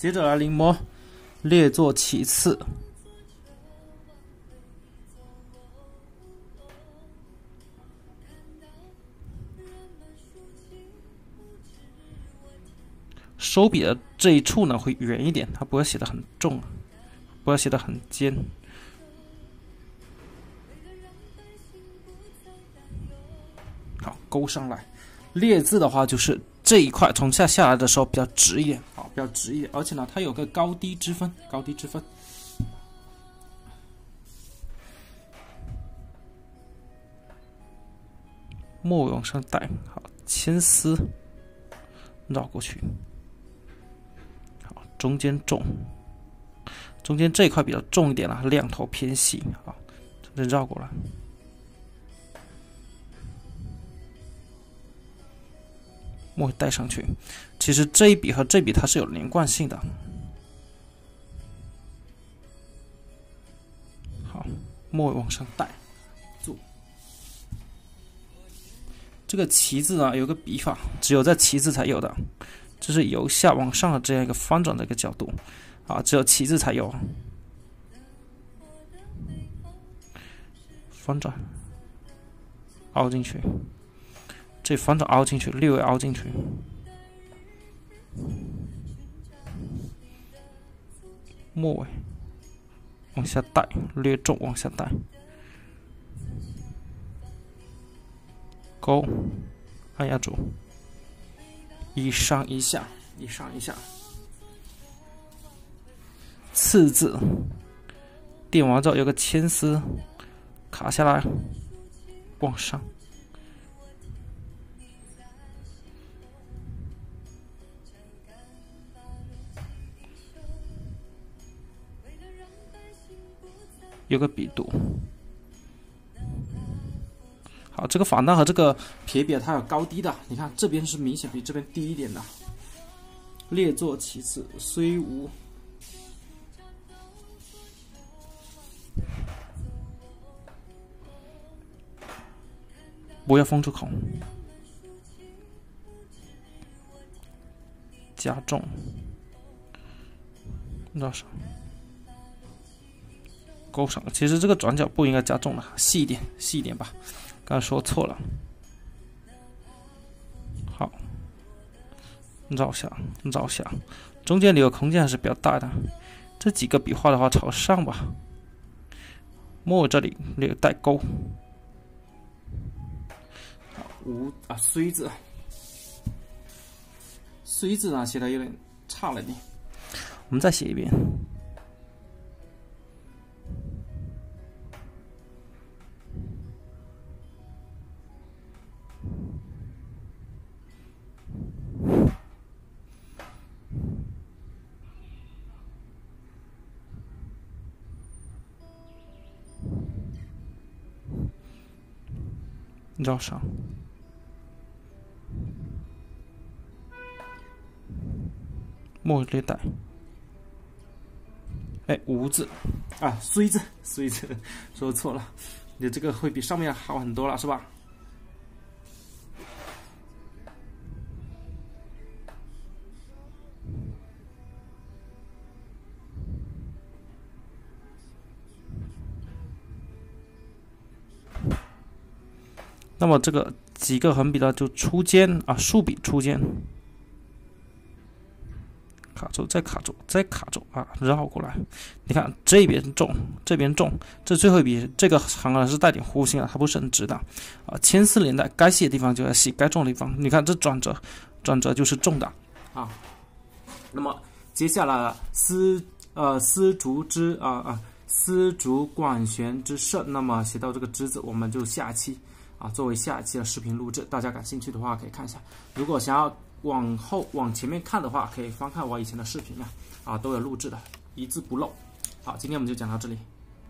接着来临摹，列作其次。收笔的这一处呢会圆一点，它不要写的很重，不要写的很尖。好，勾上来。列字的话，就是这一块从下下来的时候比较直一点，好，比较直一点，而且呢，它有个高低之分，高低之分。末尾往上带，好，牵丝绕过去。好中间重，中间这一块比较重一点了，亮头偏细啊，再绕过来，墨带上去。其实这一笔和这笔它是有连贯性的。好，墨往上带，住。这个“旗”字啊，有个笔法，只有在“旗”字才有的。这是由下往上的这样一个翻转的一个角度，啊，只有“旗”字才有翻转，凹进去，这反转凹进去，略微凹进去，末尾往下带，略重往下带，勾，按压住。一上一下，一上一下，次字垫完之后有个牵丝卡下来，往上，有个笔肚。好，这个反捺和这个撇笔它有高低的，你看这边是明显比这边低一点的。列作其次，虽无。不要封住口，加重，那啥，勾上。其实这个转角不应该加重的，细一点，细一点吧。刚才说错了，好，绕下，绕下，中间留个空间还是比较大的。这几个笔画的话朝上吧，墨这里留带钩。无啊，虽字，虽字呢写的有点差了点，我们再写一遍。绕上，末略带，哎，无字。啊，虽字，虽字，说错了，你这个会比上面好很多了，是吧？那么这个几个横笔呢，就出尖啊，竖笔出尖，卡住，再卡住，再卡住啊，绕过来。你看这边重，这边重，这最后一笔这个行啊是带点弧形的，它不是很直的啊。牵丝连带，该细的地方就要细，该重的地方，你看这转折，转折就是重的啊。那么接下来丝呃丝竹之啊啊丝竹管弦之盛，那么写到这个之字，我们就下期。啊，作为下一期的视频录制，大家感兴趣的话可以看一下。如果想要往后往前面看的话，可以翻看我以前的视频啊，啊都有录制的，一字不漏。好，今天我们就讲到这里。